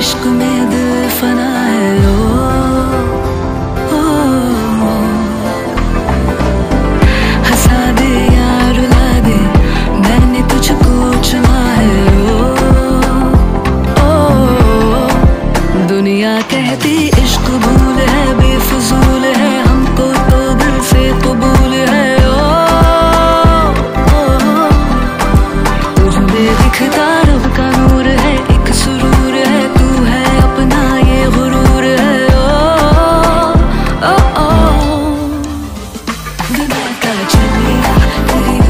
इश्क में दिल है ओ, दे या रुला तुझको चुना है दुनिया कहती इश्क भूल back, I treat me